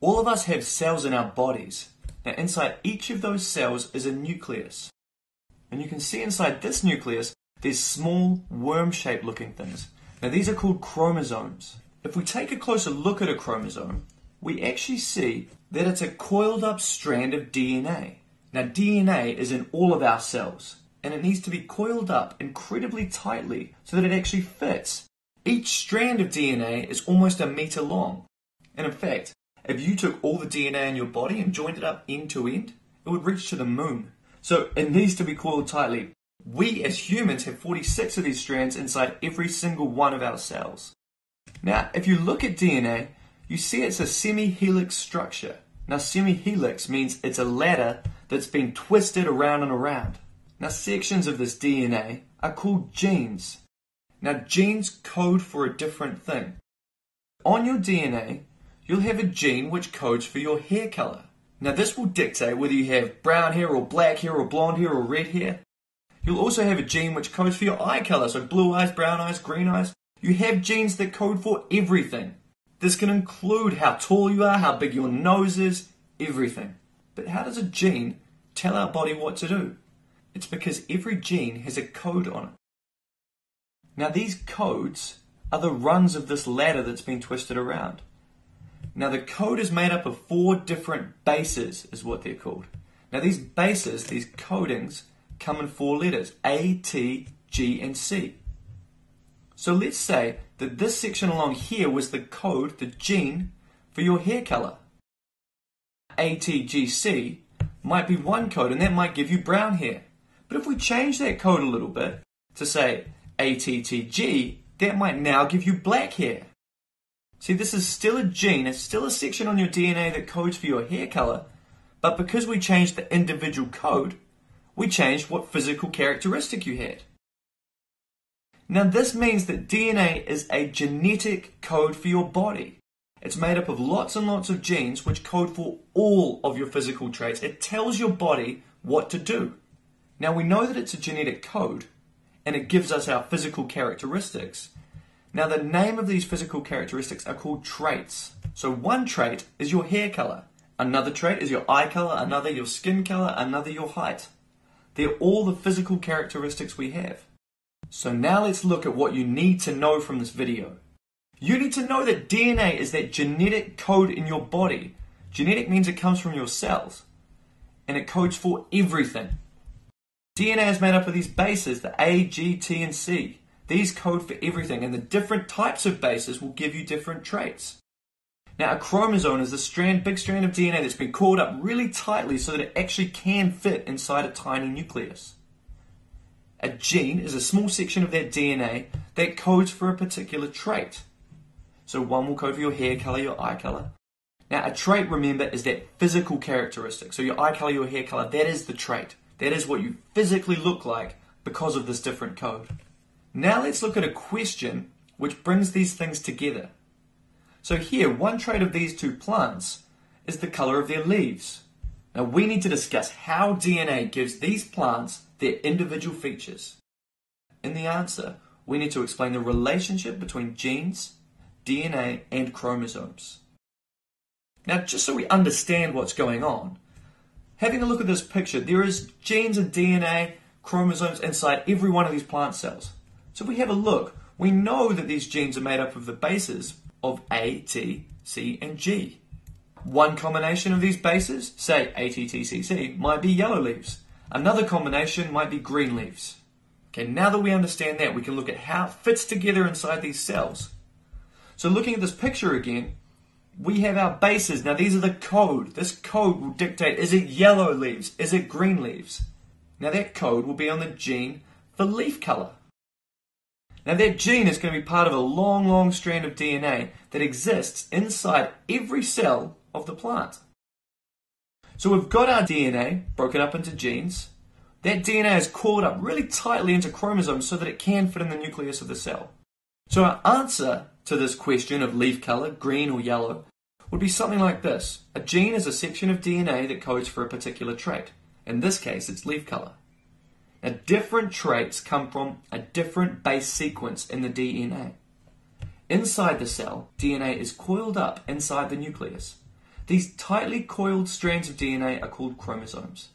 All of us have cells in our bodies. Now, inside each of those cells is a nucleus. And you can see inside this nucleus, there's small worm shaped looking things. Now, these are called chromosomes. If we take a closer look at a chromosome, we actually see that it's a coiled up strand of DNA. Now, DNA is in all of our cells, and it needs to be coiled up incredibly tightly so that it actually fits. Each strand of DNA is almost a meter long. And in fact, if you took all the DNA in your body and joined it up end to end, it would reach to the moon. So it needs to be coiled tightly. We as humans have 46 of these strands inside every single one of our cells. Now, if you look at DNA, you see it's a semi-helix structure. Now, semi-helix means it's a ladder that's been twisted around and around. Now, sections of this DNA are called genes. Now, genes code for a different thing. On your DNA, you'll have a gene which codes for your hair color. Now, this will dictate whether you have brown hair or black hair or blonde hair or red hair. You'll also have a gene which codes for your eye color, so blue eyes, brown eyes, green eyes. You have genes that code for everything. This can include how tall you are, how big your nose is, everything. But how does a gene tell our body what to do? It's because every gene has a code on it. Now, these codes are the rungs of this ladder that's been twisted around. Now, the code is made up of four different bases, is what they're called. Now, these bases, these codings, come in four letters A, T, G, and C. So let's say that this section along here was the code, the gene, for your hair color. ATGC might be one code and that might give you brown hair. But if we change that code a little bit to say ATTG, that might now give you black hair. See, this is still a gene, it's still a section on your DNA that codes for your hair color, but because we changed the individual code, we changed what physical characteristic you had. Now, this means that DNA is a genetic code for your body. It's made up of lots and lots of genes which code for all of your physical traits. It tells your body what to do. Now, we know that it's a genetic code and it gives us our physical characteristics. Now, the name of these physical characteristics are called traits. So, one trait is your hair color, another trait is your eye color, another your skin color, another your height. They're all the physical characteristics we have. So now let's look at what you need to know from this video. You need to know that DNA is that genetic code in your body. Genetic means it comes from your cells. And it codes for everything. DNA is made up of these bases, the A, G, T, and C. These code for everything, and the different types of bases will give you different traits. Now, a chromosome is a strand, big strand of DNA that's been coiled up really tightly so that it actually can fit inside a tiny nucleus. A gene is a small section of that DNA that codes for a particular trait. So one will code for your hair color, your eye color. Now, a trait, remember, is that physical characteristic. So your eye color, your hair color, that is the trait. That is what you physically look like because of this different code. Now let's look at a question which brings these things together. So here, one trait of these two plants is the color of their leaves. Now we need to discuss how DNA gives these plants their individual features. In the answer, we need to explain the relationship between genes, DNA, and chromosomes. Now, just so we understand what's going on, having a look at this picture, there is genes and DNA, chromosomes inside every one of these plant cells. So if we have a look, we know that these genes are made up of the bases of A, T, C, and G. One combination of these bases, say ATTCC, might be yellow leaves. Another combination might be green leaves. Okay, now that we understand that, we can look at how it fits together inside these cells. So looking at this picture again, we have our bases. Now these are the code. This code will dictate, is it yellow leaves? Is it green leaves? Now that code will be on the gene for leaf color. Now that gene is going to be part of a long, long strand of DNA that exists inside every cell of the plant. So we've got our DNA broken up into genes. That DNA is coiled up really tightly into chromosomes so that it can fit in the nucleus of the cell. So our answer to this question of leaf color, green or yellow, would be something like this. A gene is a section of DNA that codes for a particular trait. In this case, it's leaf color. Now, different traits come from a different base sequence in the DNA. Inside the cell, DNA is coiled up inside the nucleus. These tightly coiled strands of DNA are called chromosomes.